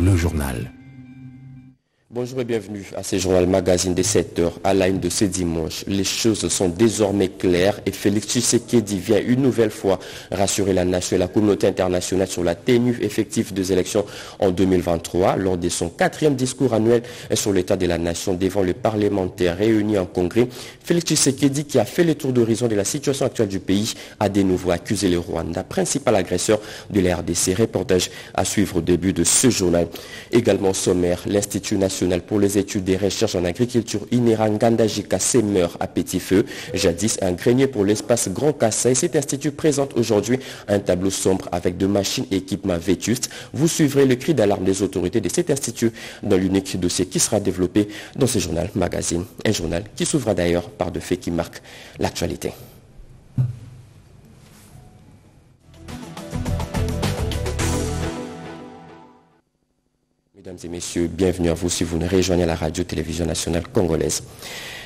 le journal. Bonjour et bienvenue à ce journal magazine des 7 heures à une de ce dimanche. Les choses sont désormais claires et Félix Tshisekedi vient une nouvelle fois rassurer la nation et la communauté internationale sur la tenue effective des élections en 2023 lors de son quatrième discours annuel sur l'état de la nation devant les parlementaires réunis en congrès. Félix Tshisekedi qui a fait le tour d'horizon de la situation actuelle du pays a de nouveau accusé le Rwanda, principal agresseur de la RDC. Reportage à suivre au début de ce journal. Également sommaire, l'Institut national pour les études et recherches en agriculture Inerangandajika meurt à petit feu. Jadis un grenier pour l'espace Grand Kassai, cet institut présente aujourd'hui un tableau sombre avec de machines et équipements vétustes. Vous suivrez le cri d'alarme des autorités de cet institut dans l'unique dossier qui sera développé dans ce journal magazine. Un journal qui s'ouvre d'ailleurs par de faits qui marquent l'actualité. Mesdames et messieurs, bienvenue à vous si vous nous rejoignez à la radio-télévision nationale congolaise.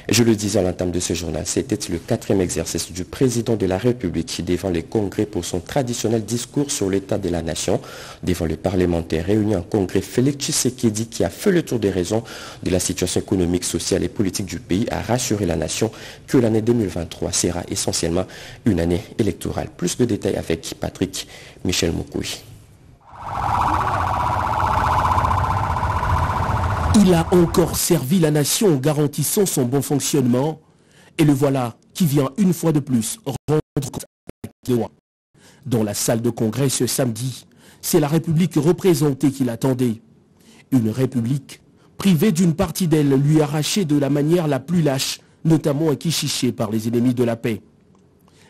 Je le disais à l'entame de ce journal, c'était le quatrième exercice du président de la République devant les congrès pour son traditionnel discours sur l'état de la nation, devant les parlementaires réunis en congrès. Félix Tshisekedi, qui a fait le tour des raisons de la situation économique, sociale et politique du pays, a rassuré la nation que l'année 2023 sera essentiellement une année électorale. Plus de détails avec Patrick Michel Moukoui. Il a encore servi la nation en garantissant son bon fonctionnement et le voilà qui vient une fois de plus rendre compte à Dans la salle de congrès ce samedi, c'est la République représentée qu'il attendait. Une République privée d'une partie d'elle, lui arrachée de la manière la plus lâche, notamment à par les ennemis de la paix.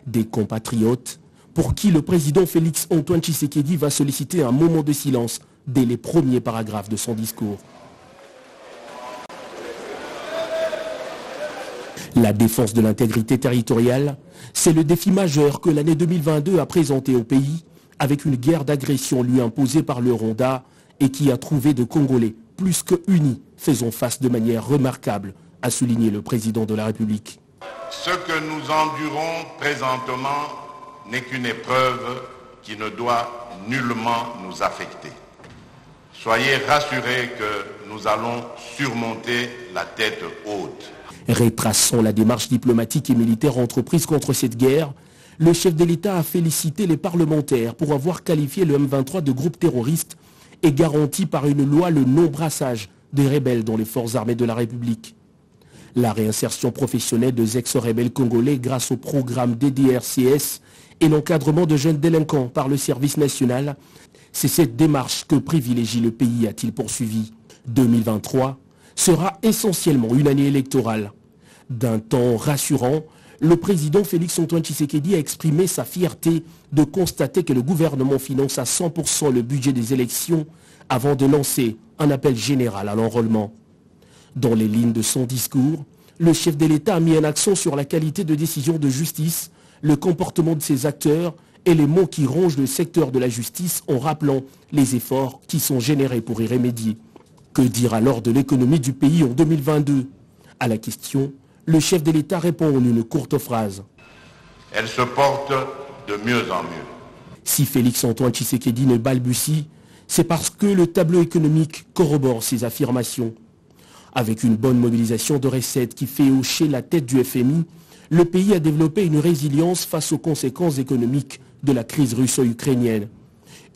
Des compatriotes pour qui le président Félix Antoine Tshisekedi va solliciter un moment de silence dès les premiers paragraphes de son discours. La défense de l'intégrité territoriale, c'est le défi majeur que l'année 2022 a présenté au pays avec une guerre d'agression lui imposée par le Rwanda et qui a trouvé de Congolais plus que unis faisant face de manière remarquable, a souligné le président de la République. Ce que nous endurons présentement n'est qu'une épreuve qui ne doit nullement nous affecter. Soyez rassurés que nous allons surmonter la tête haute. Rétraçant la démarche diplomatique et militaire entreprise contre cette guerre, le chef de l'État a félicité les parlementaires pour avoir qualifié le M23 de groupe terroriste et garanti par une loi le non-brassage des rebelles dans les forces armées de la République. La réinsertion professionnelle des ex-rebelles congolais grâce au programme DDRCS et l'encadrement de jeunes délinquants par le service national, c'est cette démarche que privilégie le pays, a-t-il poursuivi. 2023 sera essentiellement une année électorale. D'un temps rassurant, le président Félix Antoine Tshisekedi a exprimé sa fierté de constater que le gouvernement finance à 100% le budget des élections avant de lancer un appel général à l'enrôlement. Dans les lignes de son discours, le chef de l'État a mis un accent sur la qualité de décision de justice, le comportement de ses acteurs et les mots qui rongent le secteur de la justice en rappelant les efforts qui sont générés pour y remédier. Que dire alors de l'économie du pays en 2022 À la question, le chef de l'État répond en une courte phrase. Elle se porte de mieux en mieux. Si Félix-Antoine Tshisekedi ne balbutie, c'est parce que le tableau économique corrobore ses affirmations. Avec une bonne mobilisation de recettes qui fait hocher la tête du FMI, le pays a développé une résilience face aux conséquences économiques de la crise russo-ukrainienne.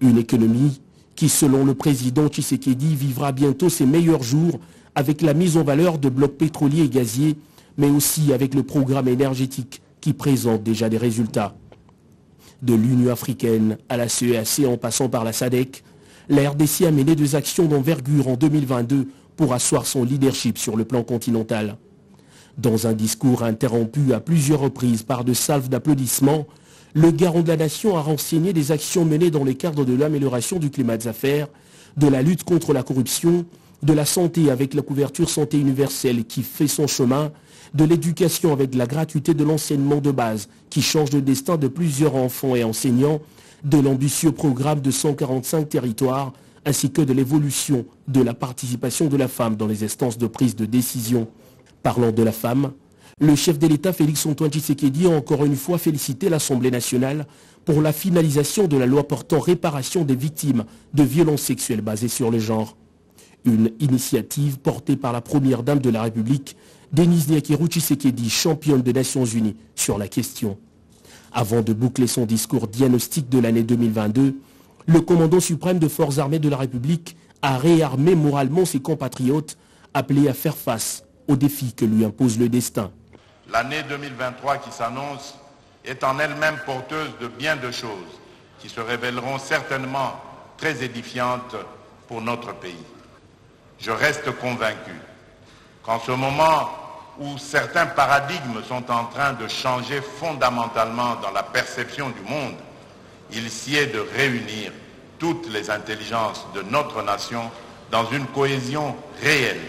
Une économie qui, selon le président Tshisekedi, vivra bientôt ses meilleurs jours avec la mise en valeur de blocs pétroliers et gaziers, mais aussi avec le programme énergétique qui présente déjà des résultats. De l'Union africaine à la CEAC en passant par la SADEC, la RDC a mené des actions d'envergure en 2022 pour asseoir son leadership sur le plan continental. Dans un discours interrompu à plusieurs reprises par de salves d'applaudissements, le garant de la nation a renseigné des actions menées dans le cadre de l'amélioration du climat des affaires, de la lutte contre la corruption, de la santé avec la couverture santé universelle qui fait son chemin, de l'éducation avec la gratuité de l'enseignement de base qui change le destin de plusieurs enfants et enseignants, de l'ambitieux programme de 145 territoires, ainsi que de l'évolution de la participation de la femme dans les instances de prise de décision. Parlant de la femme, le chef de l'État Félix Antoine Tshisekedi a encore une fois félicité l'Assemblée nationale pour la finalisation de la loi portant réparation des victimes de violences sexuelles basées sur le genre. Une initiative portée par la première dame de la République, Denise Nyakirou Tshisekedi, championne des Nations Unies sur la question. Avant de boucler son discours diagnostic de l'année 2022, le commandant suprême de forces armées de la République a réarmé moralement ses compatriotes appelés à faire face aux défis que lui impose le destin. L'année 2023 qui s'annonce est en elle-même porteuse de bien de choses qui se révéleront certainement très édifiantes pour notre pays. Je reste convaincu qu'en ce moment où certains paradigmes sont en train de changer fondamentalement dans la perception du monde, il s'y de réunir toutes les intelligences de notre nation dans une cohésion réelle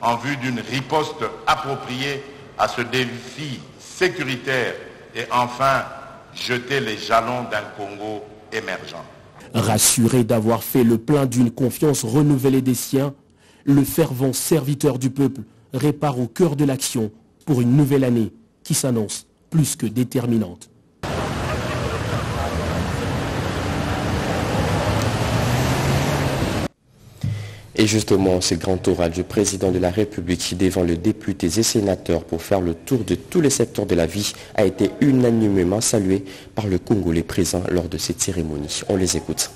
en vue d'une riposte appropriée à ce défi sécuritaire et enfin jeter les jalons d'un Congo émergent. Rassuré d'avoir fait le plein d'une confiance renouvelée des siens, le fervent serviteur du peuple répare au cœur de l'action pour une nouvelle année qui s'annonce plus que déterminante. Et justement, ce grand oral du président de la République devant les députés et sénateurs pour faire le tour de tous les secteurs de la vie a été unanimement salué par le Congolais présent lors de cette cérémonie. On les écoute.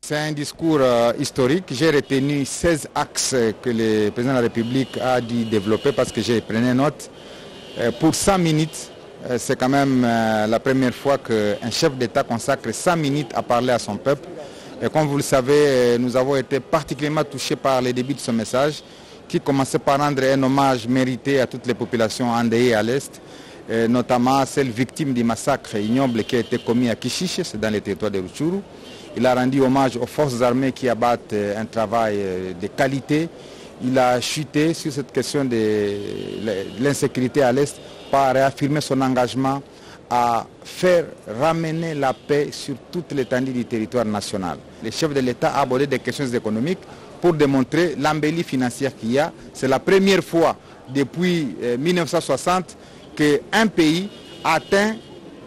C'est un discours euh, historique. J'ai retenu 16 axes que le président de la République a dit développer parce que j'ai pris note. Euh, pour 100 minutes, euh, c'est quand même la première fois qu'un chef d'État consacre 100 minutes à parler à son peuple. Et comme vous le savez, nous avons été particulièrement touchés par les débuts de ce message qui commençait par rendre un hommage mérité à toutes les populations endeuillées à l'Est, notamment celles victimes du massacre ignoble qui a été commis à Kishiche, c'est dans les territoires de Rutshuru. Il a rendu hommage aux forces armées qui abattent un travail de qualité. Il a chuté sur cette question de l'insécurité à l'Est par réaffirmer son engagement à faire ramener la paix sur toute l'étendue du territoire national. Le chef de l'État a abordé des questions économiques pour démontrer l'embellie financière qu'il y a. C'est la première fois depuis 1960 qu'un pays atteint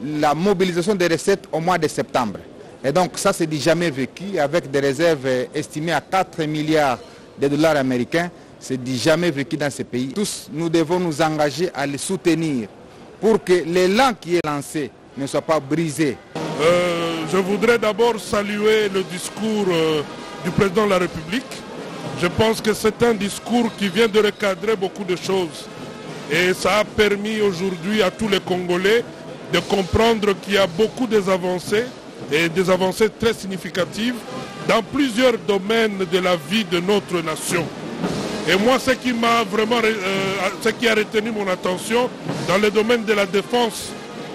la mobilisation des recettes au mois de septembre. Et donc ça c'est du jamais vécu avec des réserves estimées à 4 milliards de dollars américains. C'est du jamais vécu dans ce pays. Tous nous devons nous engager à les soutenir pour que l'élan qui est lancé ne soit pas brisé. Euh, je voudrais d'abord saluer le discours euh, du président de la République. Je pense que c'est un discours qui vient de recadrer beaucoup de choses. Et ça a permis aujourd'hui à tous les Congolais de comprendre qu'il y a beaucoup des avancées et des avancées très significatives dans plusieurs domaines de la vie de notre nation. Et moi, ce qui m'a vraiment, euh, ce qui a retenu mon attention dans le domaine de la défense,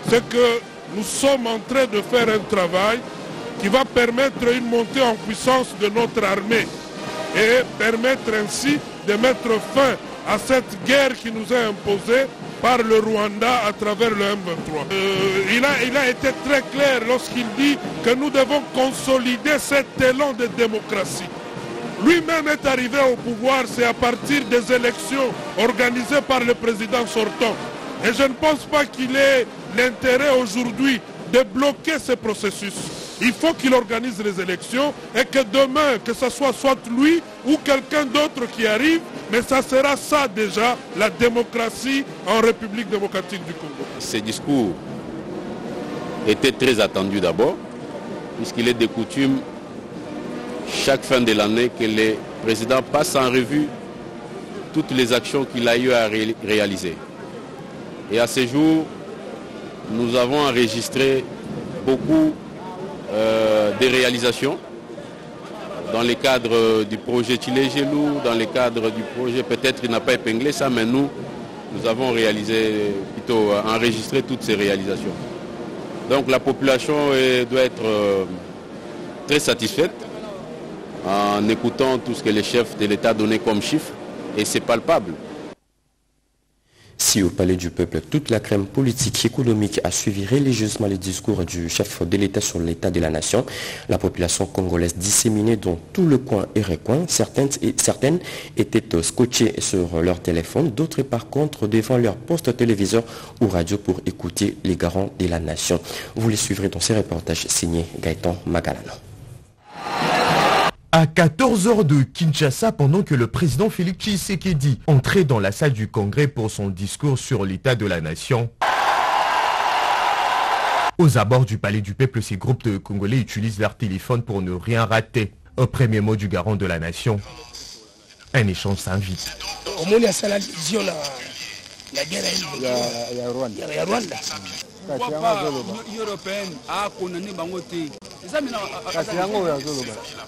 c'est que nous sommes en train de faire un travail qui va permettre une montée en puissance de notre armée et permettre ainsi de mettre fin à cette guerre qui nous est imposée par le Rwanda à travers le M23. Euh, il, a, il a été très clair lorsqu'il dit que nous devons consolider cet élan de démocratie. Lui-même est arrivé au pouvoir, c'est à partir des élections organisées par le président sortant. Et je ne pense pas qu'il ait l'intérêt aujourd'hui de bloquer ce processus. Il faut qu'il organise les élections et que demain, que ce soit soit lui ou quelqu'un d'autre qui arrive, mais ça sera ça déjà, la démocratie en République démocratique du Congo. Ce discours était très attendu d'abord, puisqu'il est de coutume chaque fin de l'année que le président passe en revue toutes les actions qu'il a eu à ré réaliser. Et à ce jour, nous avons enregistré beaucoup euh, de réalisations dans le cadre du projet Chile Gelou, dans le cadre du projet, peut-être il n'a pas épinglé ça, mais nous, nous avons réalisé, plutôt enregistré toutes ces réalisations. Donc la population doit être euh, très satisfaite en écoutant tout ce que les chefs de l'État donnaient comme chiffres, et c'est palpable. Si au Palais du Peuple, toute la crème politique et économique a suivi religieusement les discours du chef de l'État sur l'état de la nation, la population congolaise disséminée dans tout le coin et recoin, certaines, certaines étaient scotchées sur leur téléphone, d'autres par contre devant leur poste téléviseur ou radio pour écouter les garants de la nation. Vous les suivrez dans ces reportages signés Gaëtan Magalano. À 14h de Kinshasa pendant que le président Félix Tshisekedi entrait dans la salle du Congrès pour son discours sur l'état de la nation. Aux abords du palais du peuple, ces groupes de Congolais utilisent leur téléphone pour ne rien rater. Au premier mot du garant de la nation, un échange s'invite.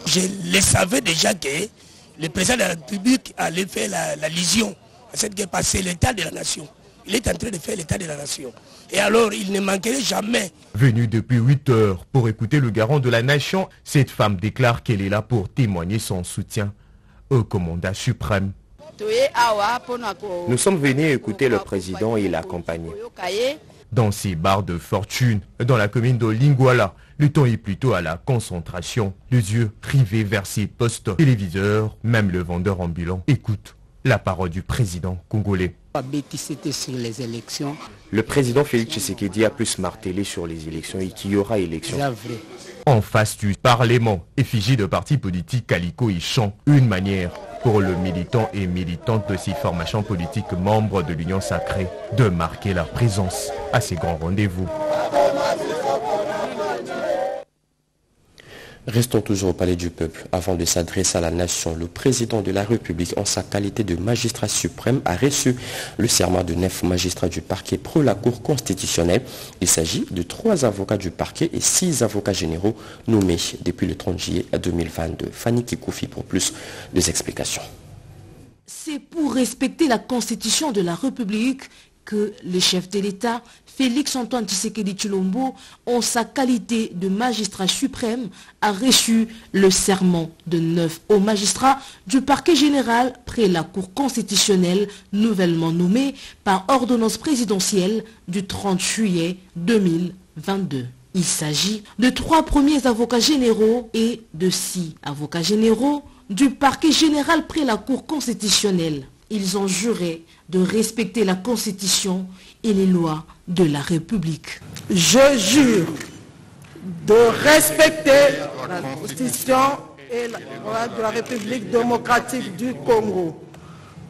Je le savais déjà que le président de la République allait faire la, la lision à cette guerre passée, l'état de la nation. Il est en train de faire l'état de la nation. Et alors, il ne manquerait jamais. Venue depuis 8 heures pour écouter le garant de la nation, cette femme déclare qu'elle est là pour témoigner son soutien au commandant suprême. Nous sommes venus écouter le président et l'accompagner. Dans ces bars de fortune, dans la commune de Lingwala, le temps est plutôt à la concentration. Les yeux rivés vers ses postes téléviseurs, même le vendeur ambulant écoute la parole du président congolais. les élections. Le président Félix Tshisekedi a plus martelé sur les élections et qu'il y aura élection. En face du Parlement, effigie de partis politiques Calico et Champ, une manière pour le militant et militante de ces formations politiques membres de l'Union sacrée de marquer leur présence à ces grands rendez-vous. Restons toujours au Palais du Peuple. Avant de s'adresser à la nation, le président de la République, en sa qualité de magistrat suprême, a reçu le serment de neuf magistrats du parquet pro la Cour constitutionnelle. Il s'agit de trois avocats du parquet et six avocats généraux nommés depuis le 30 juillet 2022. Fanny Kikoufi pour plus d'explications. C'est pour respecter la Constitution de la République que le chef de l'État, Félix-Antoine Tshisekedi Chulombo, en sa qualité de magistrat suprême, a reçu le serment de neuf aux magistrats du parquet général près la Cour constitutionnelle nouvellement nommée par ordonnance présidentielle du 30 juillet 2022. Il s'agit de trois premiers avocats généraux et de six avocats généraux du parquet général près la Cour constitutionnelle. Ils ont juré de respecter la Constitution et les lois de la République. Je jure de respecter la Constitution et la loi de la République démocratique du Congo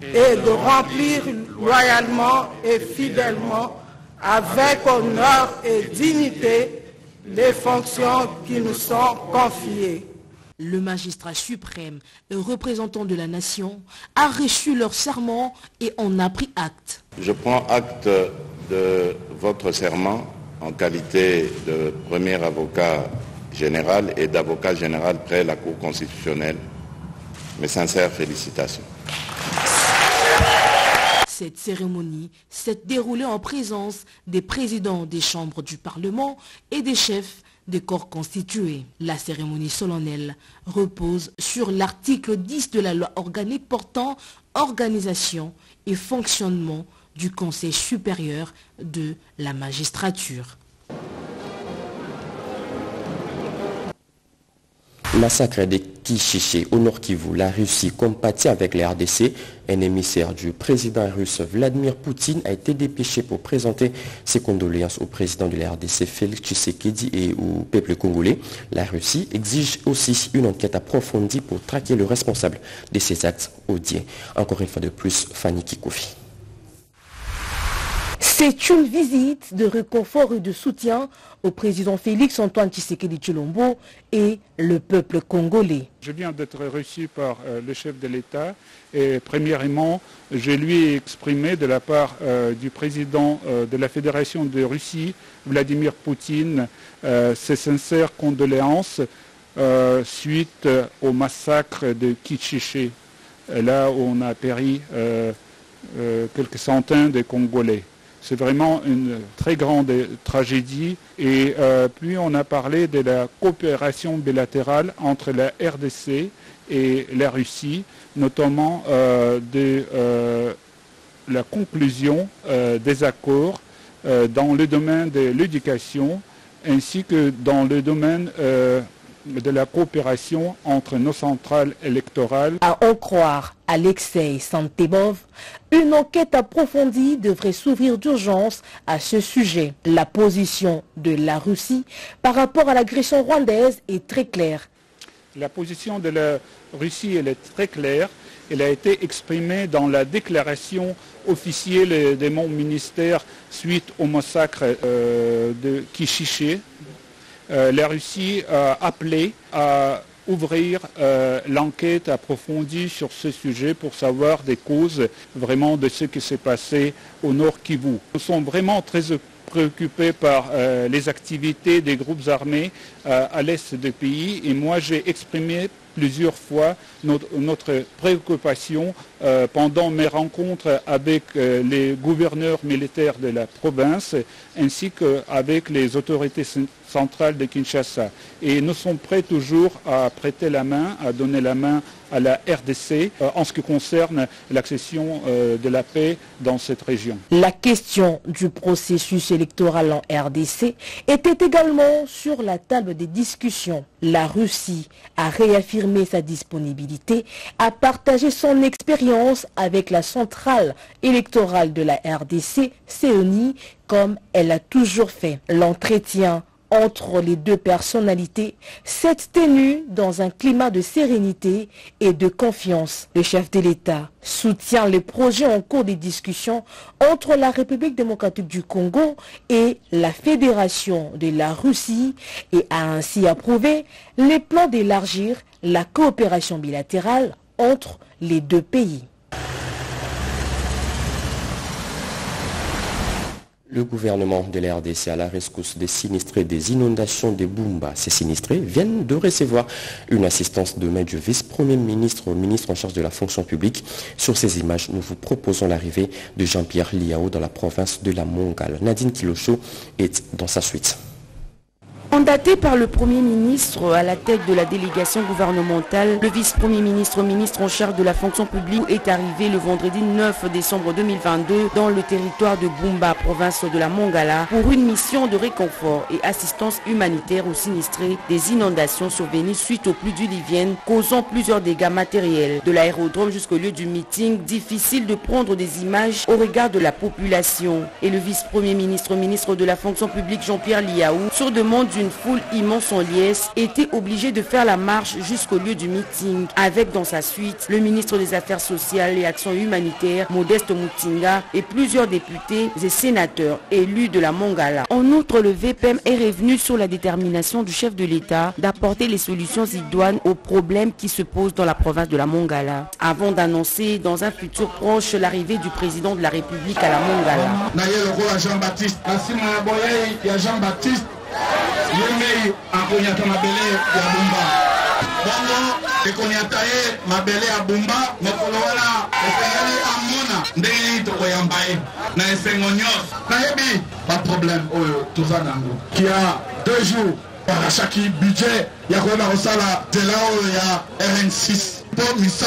et de remplir loyalement et fidèlement, avec honneur et dignité, les fonctions qui nous sont confiées le magistrat suprême et représentant de la nation, a reçu leur serment et en a pris acte. Je prends acte de votre serment en qualité de premier avocat général et d'avocat général près la Cour constitutionnelle. Mes sincères félicitations. Cette cérémonie s'est déroulée en présence des présidents des chambres du Parlement et des chefs des corps constitués. La cérémonie solennelle repose sur l'article 10 de la loi organique portant organisation et fonctionnement du Conseil supérieur de la magistrature. Massacre des Kichiché au Nord Kivu, la Russie compatit avec les RDC. Un émissaire du président russe Vladimir Poutine a été dépêché pour présenter ses condoléances au président de la RDC Félix Tshisekedi et au peuple congolais. La Russie exige aussi une enquête approfondie pour traquer le responsable de ces actes odieux. Encore une fois de plus, Fanny Kikofi. C'est une visite de réconfort et de soutien au président Félix Antoine Tshisekedi Chilombo et le peuple congolais. Je viens d'être reçu par euh, le chef de l'État et premièrement, je lui ai exprimé de la part euh, du président euh, de la Fédération de Russie, Vladimir Poutine, ses sincères condoléances suite au massacre de Kichiché, là où on a péri quelques centaines de Congolais. C'est vraiment une très grande tragédie. Et euh, puis on a parlé de la coopération bilatérale entre la RDC et la Russie, notamment euh, de euh, la conclusion des accords dans le domaine de l'éducation ainsi que dans le domaine de la coopération entre nos centrales électorales. À en croire Alexei Santebov, une enquête approfondie devrait s'ouvrir d'urgence à ce sujet. La position de la Russie par rapport à l'agression rwandaise est très claire. La position de la Russie elle est très claire. Elle a été exprimée dans la déclaration officielle de mon ministère suite au massacre euh, de Kishiché. Euh, la Russie a appelé à ouvrir euh, l'enquête approfondie sur ce sujet pour savoir des causes vraiment de ce qui s'est passé au Nord Kivu. Nous sommes vraiment très préoccupés par les activités des groupes armés à l'est du pays et moi j'ai exprimé plusieurs fois notre, préoccupation euh, pendant mes rencontres avec euh, les gouverneurs militaires de la province ainsi qu'avec les autorités centrales de Kinshasa. Et nous sommes prêts toujours à prêter la main, à donner la main à la RDC euh, en ce qui concerne l'accession de la paix dans cette région. La question du processus électoral en RDC était également sur la table des discussions. La Russie a réaffirmé sa disponibilité à partager son expérience avec la centrale électorale de la RDC, CENI, comme elle a toujours fait. L'entretien entre les deux personnalités s'est tenu dans un climat de sérénité et de confiance. Le chef de l'État soutient les projets en cours des discussions entre la République démocratique du Congo et la Fédération de la Russie et a ainsi approuvé les plans d'élargir la coopération bilatérale entre les deux pays. Le gouvernement de la à la rescousse des sinistrés des inondations de Bumba. Ces sinistrés viennent de recevoir une assistance de main du vice-premier ministre, ministre en charge de la fonction publique. Sur ces images, nous vous proposons l'arrivée de Jean-Pierre Liao dans la province de la Mongale. Nadine Kilocho est dans sa suite. Mandaté par le Premier ministre à la tête de la délégation gouvernementale, le vice-premier ministre, ministre en charge de la fonction publique, est arrivé le vendredi 9 décembre 2022 dans le territoire de Bumba, province de la Mongala, pour une mission de réconfort et assistance humanitaire aux sinistrés des inondations survenues suite aux pluies diluviennes causant plusieurs dégâts matériels. De l'aérodrome jusqu'au lieu du meeting, difficile de prendre des images au regard de la population. Et le vice-premier ministre, ministre de la fonction publique Jean-Pierre Liaou, sur demande d'une foule immense en liesse, était obligé de faire la marche jusqu'au lieu du meeting, avec dans sa suite le ministre des Affaires sociales et Actions humanitaires, Modeste Moutinga, et plusieurs députés et sénateurs élus de la Mongala. En outre, le VPM est revenu sur la détermination du chef de l'État d'apporter les solutions idoines aux problèmes qui se posent dans la province de la Mongala, avant d'annoncer dans un futur proche l'arrivée du président de la République à la Mongala. Ye ndei akonyata mabele ya bumba. Bongo ekonyata ye mabele ya bumba mokolo wana esengeli amona ndenge nini tokoyamba ye? Na esengo nyonso. Nayebi baproblème oyo toza nango. Kia deux jours barachaki budget ya koyeba kosala nzela oyo ya rn6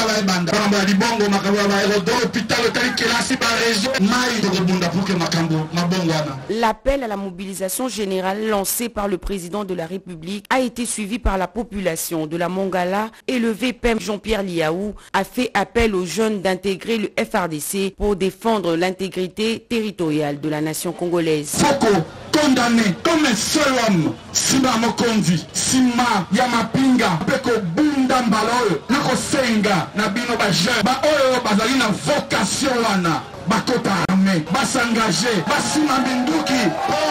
L'appel à la mobilisation générale lancé par le président de la République a été suivi par la population de la Mongala et le VPM Jean-Pierre Liaou a fait appel aux jeunes d'intégrer le FRDC pour défendre l'intégrité territoriale de la nation congolaise. Condamné comme un seul homme. Nsima mokonzi nsima ya mapinga mpe kobunda mbala oyo na kosenga na bino bajeune baoyo bazali na vocation wana bakota arme basengage basima minduki mpo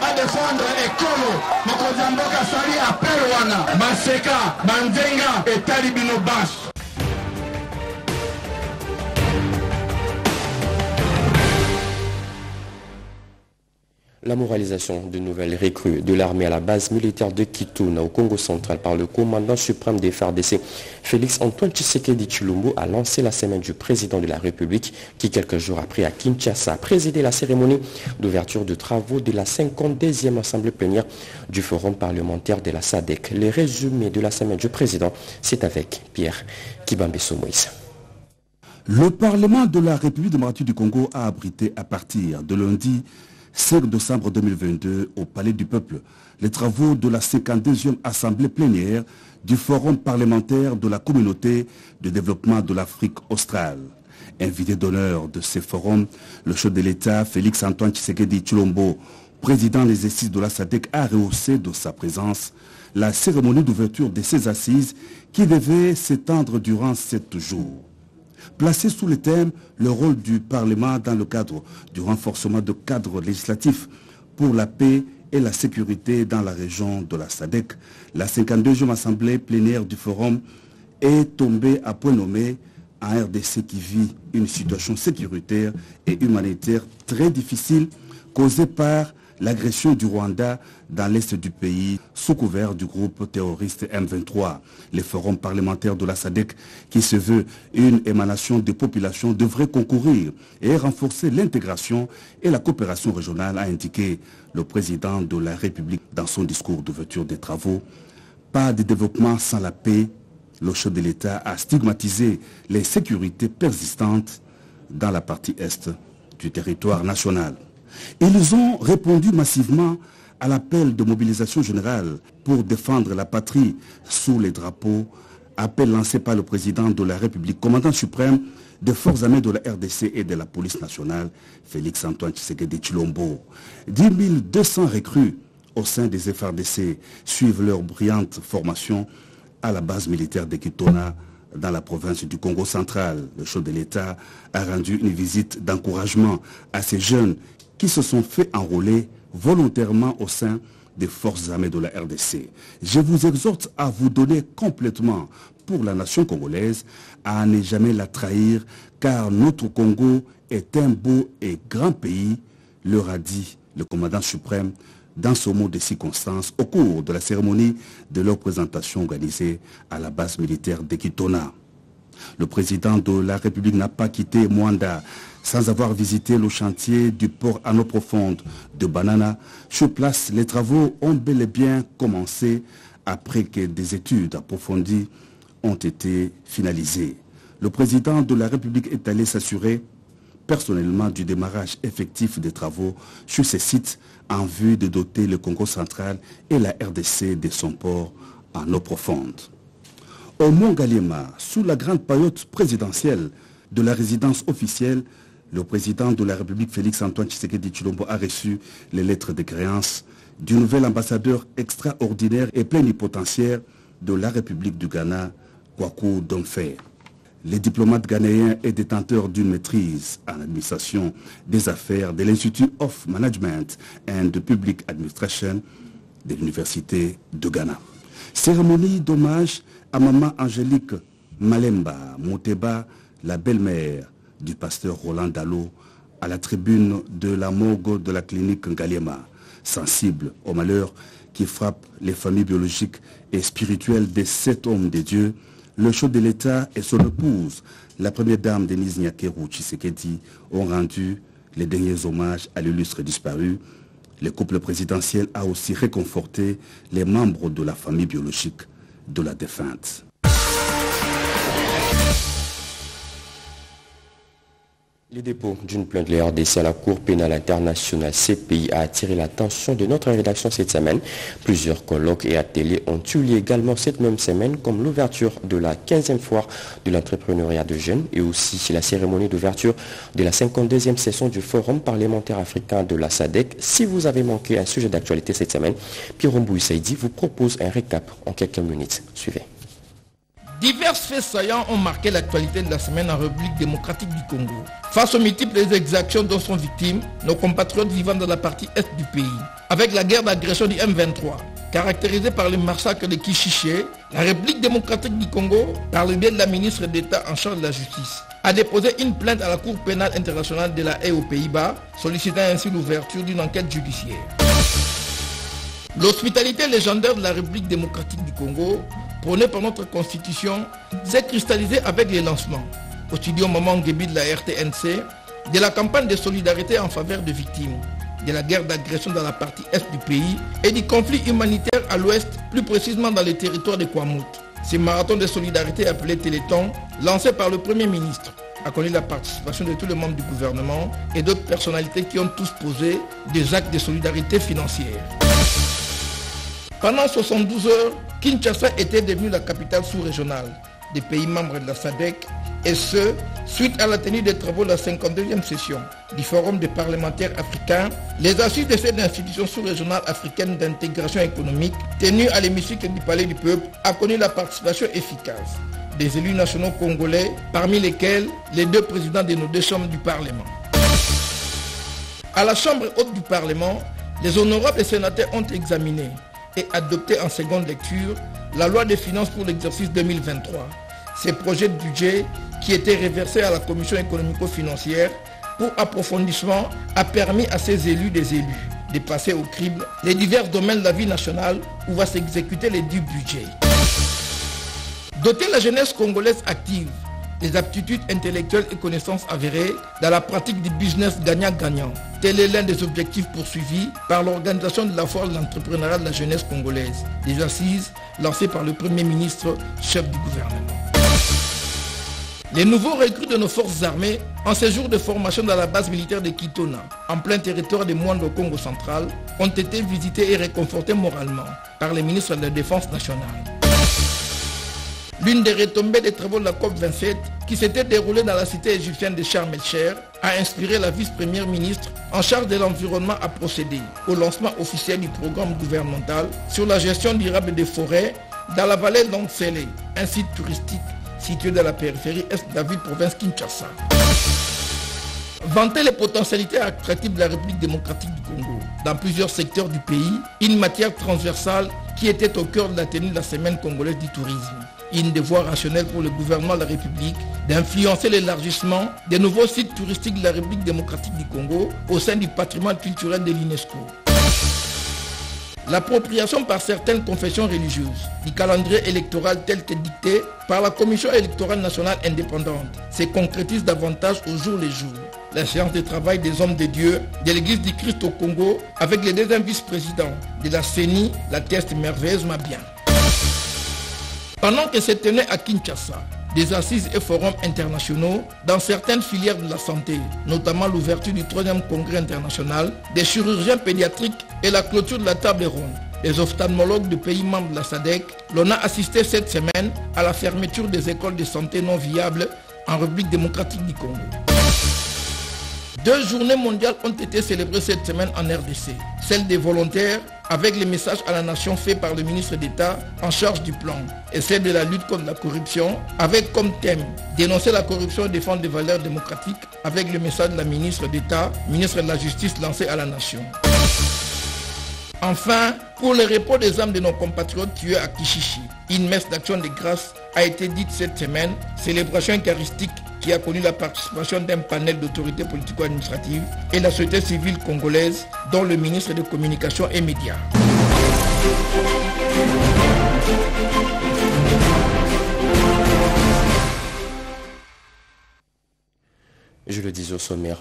badefendre ekolo mokonzi ya mboka asali apel wana. Baseka banzenga etali bino baso La moralisation de nouvelles recrues de l'armée à la base militaire de Kituna au Congo central par le commandant suprême des FARDC, Félix Antoine Tshisekedi Chilombo, a lancé la semaine du président de la République qui, quelques jours après à Kinshasa, a présidé la cérémonie d'ouverture de travaux de la 52e assemblée plénière du forum parlementaire de la SADEC. Les résumés de la semaine du président, c'est avec Pierre Kibambeso Moïse. Le Parlement de la République démocratique du Congo a abrité à partir de lundi 5 décembre 2022 au Palais du Peuple les travaux de la 52e Assemblée plénière du Forum parlementaire de la communauté de développement de l'Afrique australe. Invité d'honneur de ce forum, le chef de l'État, Félix Antoine Tshisekedi Chulombo, président des exercices de la SADEC, a rehaussé de sa présence la cérémonie d'ouverture de ces assises qui devait s'étendre durant sept jours. Placé sous le thème le rôle du Parlement dans le cadre du renforcement de cadre législatif pour la paix et la sécurité dans la région de la SADEC, la 52e assemblée plénière du forum est tombée à point nommé. Un RDC qui vit une situation sécuritaire et humanitaire très difficile causée par l'agression du Rwanda dans l'est du pays sous couvert du groupe terroriste M23. Les forums parlementaires de la SADEC, qui se veut une émanation des populations, devraient concourir et renforcer l'intégration et la coopération régionale, a indiqué le président de la République dans son discours d'ouverture des travaux. Pas de développement sans la paix. Le chef de l'État a stigmatisé les sécurités persistantes dans la partie est du territoire national. Ils ont répondu massivement à l'appel de mobilisation générale pour défendre la patrie sous les drapeaux, appel lancé par le président de la République, commandant suprême des forces armées de la RDC et de la police nationale, Félix Antoine Tshisekedi Chilombo. 10 200 recrues au sein des FRDC suivent leur brillante formation à la base militaire de Kitona dans la province du Congo central. Le chef de l'État a rendu une visite d'encouragement à ces jeunes qui se sont fait enrôler volontairement au sein des forces armées de la RDC. Je vous exhorte à vous donner complètement pour la nation congolaise, à ne jamais la trahir, car notre Congo est un beau et grand pays, leur a dit le commandant suprême dans ce mot de circonstance au cours de la cérémonie de leur présentation organisée à la base militaire de Kitona. Le président de la République n'a pas quitté Mwanda sans avoir visité le chantier du port à eau profonde de Banana. Sur place, les travaux ont bel et bien commencé après que des études approfondies ont été finalisées. Le président de la République est allé s'assurer personnellement du démarrage effectif des travaux sur ces sites en vue de doter le Congo central et la RDC de son port en eau profonde. Au Mont Galima, sous la grande période présidentielle de la résidence officielle, le président de la République Félix Antoine Tshisekedi Chilombo a reçu les lettres de créance du nouvel ambassadeur extraordinaire et plénipotentiaire de la République du Ghana, Kwaku Domfe. Les diplomates ghanéens et détenteurs d'une maîtrise en administration des affaires de l'Institut of Management and Public Administration de l'Université de Ghana. Cérémonie d'hommage à Maman Angélique Malemba Mouteba, la belle-mère du pasteur Roland Dallot, à la tribune de la morgue de la clinique Ngaliema, sensible au malheur qui frappe les familles biologiques et spirituelles des sept hommes de Dieu, le chef de l'État et son épouse, la première dame Denise Nyakeru Tshisekedi, ont rendu les derniers hommages à l'illustre disparu. Le couple présidentiel a aussi réconforté les membres de la famille biologique de la défunte. Le dépôt d'une plainte de RDC à la Cour pénale internationale CPI a attiré l'attention de notre rédaction cette semaine. Plusieurs colloques et ateliers ont eu lieu également cette même semaine, comme l'ouverture de la 15e foire de l'entrepreneuriat de jeunes et aussi la cérémonie d'ouverture de la 52e session du Forum parlementaire africain de la SADEC. Si vous avez manqué un sujet d'actualité cette semaine, Pierre Saïdi vous propose un récap en quelques minutes. Suivez. Divers faits saillants ont marqué l'actualité de la semaine en République démocratique du Congo. Face aux multiples exactions dont sont victimes nos compatriotes vivant dans la partie est du pays, avec la guerre d'agression du M23, caractérisée par le massacre de Kishiché, la République démocratique du Congo, par le biais de la ministre d'État en charge de la justice, a déposé une plainte à la Cour pénale internationale de la haie aux Pays-Bas, sollicitant ainsi l'ouverture d'une enquête judiciaire. L'hospitalité légendaire de la République démocratique du Congo prôné par notre constitution s'est cristallisé avec les lancements au studio Maman Ngebi de la RTNC de la campagne de solidarité en faveur des victimes de la guerre d'agression dans la partie est du pays et du conflit humanitaire à l'ouest, plus précisément dans le territoire de Kwamut. Ce marathon de solidarité appelé Téléthon, lancé par le Premier ministre, a connu la participation de tous les membres du gouvernement et d'autres personnalités qui ont tous posé des actes de solidarité financière. Pendant 72 heures, Kinshasa était devenue la capitale sous-régionale des pays membres de la SADEC Et ce, suite à la tenue des travaux de la 52e session du Forum des parlementaires africains, les assises de cette institution sous-régionale africaine d'intégration économique, tenue à l'hémicycle du Palais du Peuple, a connu la participation efficace des élus nationaux congolais, parmi lesquels les deux présidents de nos deux chambres du Parlement. À la Chambre haute du Parlement, les honorables sénateurs ont examiné et adopté en seconde lecture la loi des finances pour l'exercice 2023. Ces projets de budget qui étaient reversés à la Commission économico-financière pour approfondissement a permis à ces élus des élus de passer au crible les divers domaines de la vie nationale où va s'exécuter les dix budgets. Doter la jeunesse congolaise active des aptitudes intellectuelles et connaissances avérées dans la pratique du business gagnant-gagnant. Tel est l'un des objectifs poursuivis par l'organisation de la foire de l'entrepreneuriat de la jeunesse congolaise, des assises lancées par le Premier ministre, chef du gouvernement. Les nouveaux recrues de nos forces armées en séjour de formation dans la base militaire de Kitona, en plein territoire de Mwando Congo central, ont été visités et réconfortés moralement par les ministres de la Défense nationale. L'une des retombées des travaux de la COP27, qui s'était déroulée dans la cité égyptienne de Sharm a inspiré la vice-première ministre en charge de l'environnement à procéder au lancement officiel du programme gouvernemental sur la gestion durable des forêts dans la vallée d'Angsele, un site touristique situé dans la périphérie est de la ville province Kinshasa. Vanter les potentialités attractives de la République démocratique du Congo dans plusieurs secteurs du pays, une matière transversale qui était au cœur de la tenue de la semaine congolaise du tourisme une devoir rationnel pour le gouvernement de la République d'influencer l'élargissement des nouveaux sites touristiques de la République démocratique du Congo au sein du patrimoine culturel de l'UNESCO. L'appropriation par certaines confessions religieuses du calendrier électoral tel que dicté par la Commission électorale nationale indépendante se concrétise davantage au jour le jour. La séance de travail des hommes de Dieu de l'Église du Christ au Congo avec les deuxièmes vice-présidents de la CENI l'atteste merveilleusement bien. Pendant que se tenaient à Kinshasa des assises et forums internationaux dans certaines filières de la santé, notamment l'ouverture du troisième congrès international des chirurgiens pédiatriques et la clôture de la table ronde les ophtalmologues de pays membres de la SADEC, l'on a assisté cette semaine à la fermeture des écoles de santé non viables en République démocratique du Congo. Deux journées mondiales ont été célébrées cette semaine en RDC. Celle des volontaires, avec les messages à la nation faits par le ministre d'État en charge du plan, et celle de la lutte contre la corruption, avec comme thème dénoncer la corruption et défendre les valeurs démocratiques, avec le message de la ministre d'État, ministre de la Justice lancé à la nation. Enfin, pour le repos des âmes de nos compatriotes tués à Kishishi, une messe d'action de grâce a été dite cette semaine, célébration eucharistique qui a connu la participation d'un panel d'autorités politico-administratives et la société civile congolaise, dont le ministre de Communication et Médias.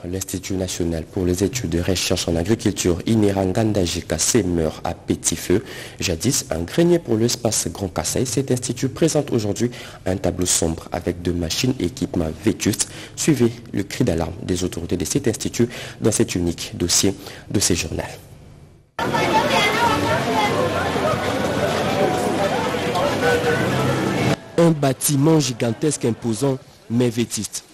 L'Institut national pour les études de recherche en agriculture Inerangandajika meurt à petit feu. Jadis un grenier pour l'espace Grand Kassai, cet institut présente aujourd'hui un tableau sombre avec de machines et équipements vétustes. Suivez le cri d'alarme des autorités de cet institut dans cet unique dossier de ces journaux. Un bâtiment gigantesque imposant mais vétiste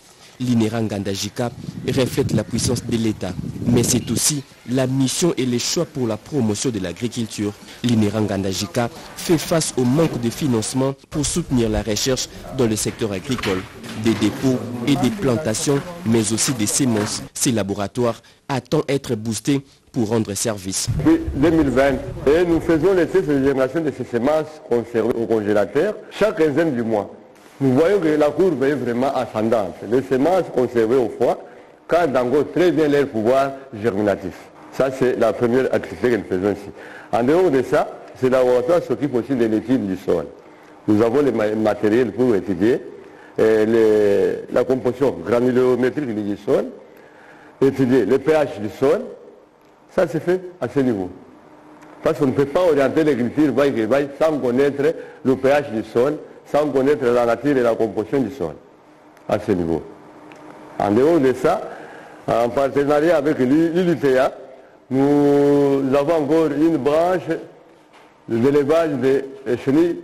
l'Inerangandajika reflète la puissance de l'État, mais c'est aussi la mission et les choix pour la promotion de l'agriculture. L'Inerangandajika fait face au manque de financement pour soutenir la recherche dans le secteur agricole. Des dépôts et des plantations, mais aussi des semences. Ces laboratoires attendent être boostés pour rendre service. Depuis 2020, et nous faisons les tests de génération de ces semences conservées au congélateur chaque quinzaine du mois nous voyons que la courbe est vraiment ascendante. Les semences conservées au foie encore très bien leur pouvoir germinatif. Ça, c'est la première activité que nous faisons ici. En dehors de ça, ce laboratoire s'occupe aussi de l'étude du sol. Nous avons les matériels pour étudier la composition granulométrique du sol, étudier le pH du sol. Ça, c'est fait à ce niveau. Parce qu'on ne peut pas orienter l'agriculture sans connaître le pH du sol sans connaître la nature et la composition du sol à ce niveau. En dehors de ça, en partenariat avec l'ULIPA, nous avons encore une branche de des chenilles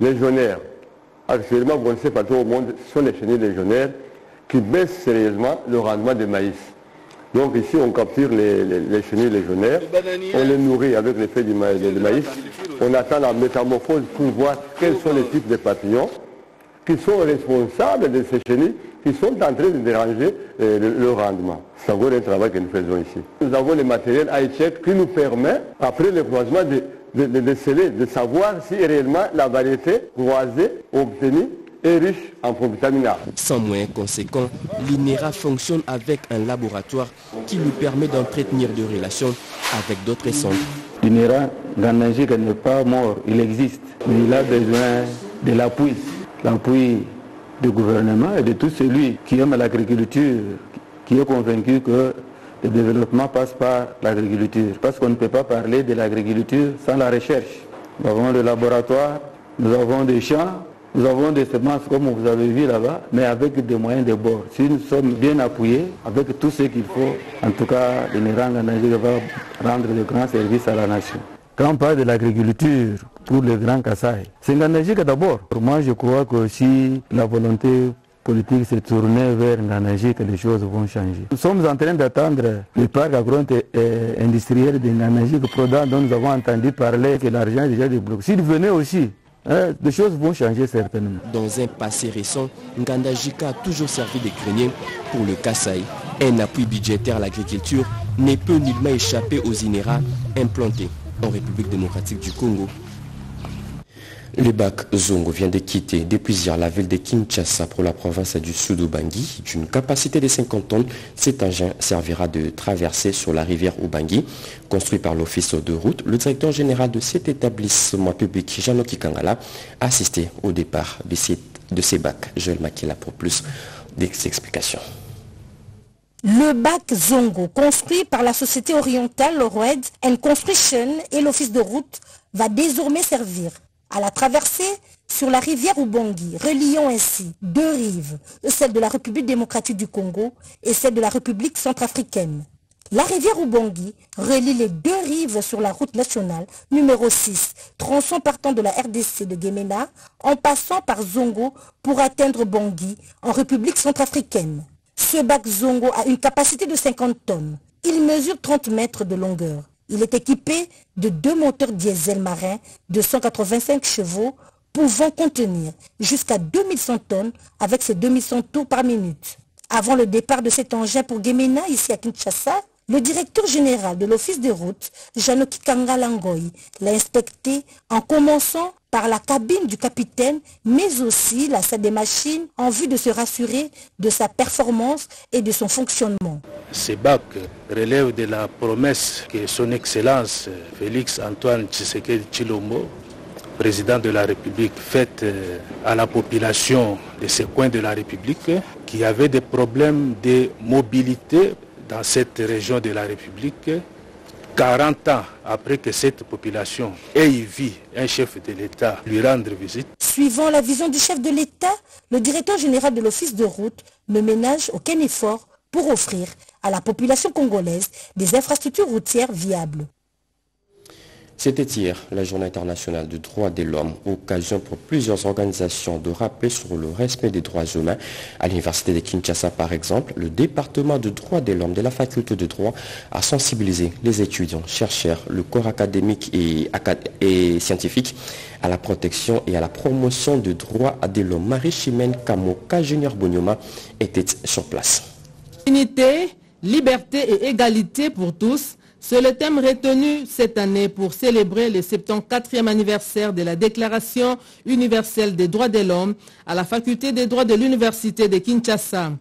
légionnaires. actuellement, vous connaissez partout au monde, sont les chenilles légionnaires qui baissent sérieusement le rendement du maïs. Donc ici, on capture les, chenilles légionnaires, on les nourrit avec les feuilles du maïs, on attend la métamorphose pour voir quels sont les types de papillons qui sont responsables de ces chenilles qui sont en train de déranger euh, le, rendement. C'est encore un travail que nous faisons ici. Nous avons le matériel high-tech qui nous permet, après le croisement, de, de, de, sceller, de savoir si réellement la variété croisée obtenue est riche en vitamine A. Sans moyens conséquents, l'INERA fonctionne avec un laboratoire qui lui permet d'entretenir des relations avec d'autres centres. L'INERA, Ganangique n'est pas mort, il existe, mais il a besoin de l'appui, l'appui du gouvernement et de tout celui qui aime l'agriculture, qui est convaincu que le développement passe par l'agriculture. Parce qu'on ne peut pas parler de l'agriculture sans la recherche. Nous avons le laboratoire, nous avons des champs, nous avons des semences comme vous avez vu là-bas, mais avec des moyens de bord. Si nous sommes bien appuyés, avec tout ce qu'il faut, en tout cas, l'INERANG va rendre de grands services à la nation. Quand on parle de l'agriculture pour le Grand Kassai, c'est Nganagique d'abord. Pour moi, je crois que si la volonté politique s'est tournée vers Nganagique, les choses vont changer. Nous sommes en train d'attendre le parc agro-industriel de Prodan dont nous avons entendu parler que l'argent est déjà débloqué. S'il venait aussi, hein, choses vont changer certainement. Dans un passé récent, Ngandajika a toujours servi de grenier pour le Kassai. Un appui budgétaire à l'agriculture ne peut nullement échapper aux INERA implantés en République démocratique du Congo. Le bac Zongo vient de quitter depuis hier la ville de Kinshasa pour la province du Sud-Ubangi. D'une capacité de 50 tonnes, cet engin servira de traversée sur la rivière Ubangi. Construit par l'office de route, le directeur général de cet établissement public, Janoki Kangala, a assisté au départ de ces, bacs. Joël Makila pour plus d'explications. Le bac Zongo, construit par la société orientale Red and Construction et l'office de route, va désormais servir à la traversée sur la rivière Ubongi, reliant ainsi deux rives, celle de la République démocratique du Congo et celle de la République centrafricaine. La rivière Ubongi relie les deux rives sur la route nationale numéro 6, tronçon partant de la RDC de Gemena en passant par Zongo pour atteindre Bangui en République centrafricaine. Ce bac Zongo a une capacité de 50 tonnes. Il mesure 30 mètres de longueur. Il est équipé de deux moteurs diesel marins de 185 chevaux pouvant contenir jusqu'à 2100 tonnes avec ses 2100 tours par minute. Avant le départ de cet engin pour Gemena, ici à Kinshasa, le directeur général de l'Office des routes, Janoki Kangalangoy, l'a inspecté en commençant par la cabine du capitaine, mais aussi la salle des machines en vue de se rassurer de sa performance et de son fonctionnement. Ces bacs relèvent de la promesse que son Excellence Félix Antoine Tshisekedi Chilombo, président de la République, faite euh, à la population de ces coins de la République qui avaient des problèmes de mobilité dans cette région de la République, 40 ans après que cette population ait vu un chef de l'État lui rendre visite. Suivant la vision du chef de l'État, le directeur général de l'Office de route ne ménage aucun effort pour offrir à la population congolaise des infrastructures routières viables. C'était hier la journée internationale du droit de l'homme, occasion pour plusieurs organisations de rappeler sur le respect des droits humains. À l'université de Kinshasa, par exemple, le département de droit de l'homme de la faculté de droit a sensibilisé les étudiants, chercheurs, le corps académique et, scientifique à la protection et à la promotion du droit de l'homme. Marie-Chimène Kamoka Junior Bonyoma était sur place. Unité, liberté et égalité pour tous c'est le thème retenu cette année pour célébrer le 74e anniversaire de la Déclaration universelle des droits de l'homme à la faculté des droits de l'Université de Kinshasa.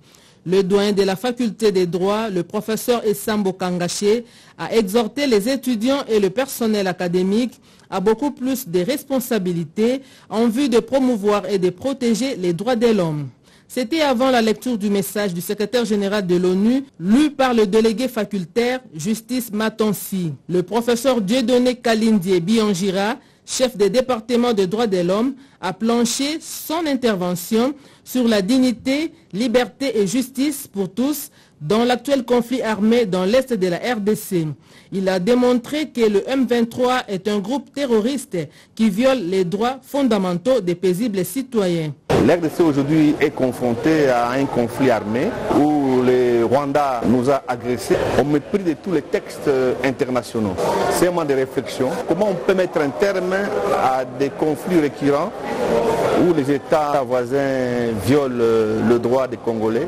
Le doyen de la faculté des droits, le professeur Essambo Kangaché, a exhorté les étudiants et le personnel académique à beaucoup plus de responsabilités en vue de promouvoir et de protéger les droits de l'homme. C'était avant la lecture du message du secrétaire général de l'ONU, lu par le délégué facultaire Justice Matonsi. Le professeur Dieudonné Kalindie Biangira, chef des départements de droits de l'homme, a planché son intervention sur la dignité, liberté et justice pour tous dans l'actuel conflit armé dans l'est de la RDC. Il a démontré que le M23 est un groupe terroriste qui viole les droits fondamentaux des paisibles citoyens. L'RDC aujourd'hui est confronté à un conflit armé où le Rwanda nous a agressés au mépris de tous les textes internationaux. C'est un moment de réflexion. Comment on peut mettre un terme à des conflits récurrents où les États voisins violent le droit des Congolais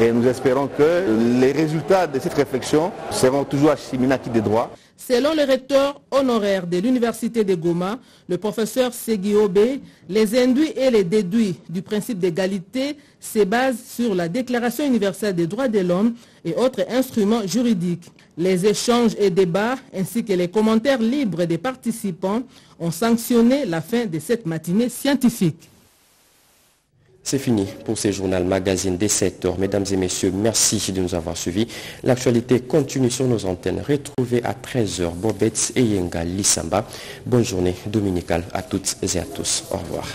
et nous espérons que les résultats de cette réflexion seront toujours à qui des droits. Selon le recteur honoraire de l'Université de Goma, le professeur Segui Obé, les induits et les déduits du principe d'égalité se basent sur la Déclaration universelle des droits de l'homme et autres instruments juridiques. Les échanges et débats ainsi que les commentaires libres des participants ont sanctionné la fin de cette matinée scientifique. C'est fini pour ce journal magazine des 7 heures. Mesdames et messieurs, merci de nous avoir suivis. L'actualité continue sur nos antennes. Retrouvez à 13h Bobetz et Yenga Lissamba. Bonne journée dominicale à toutes et à tous. Au revoir.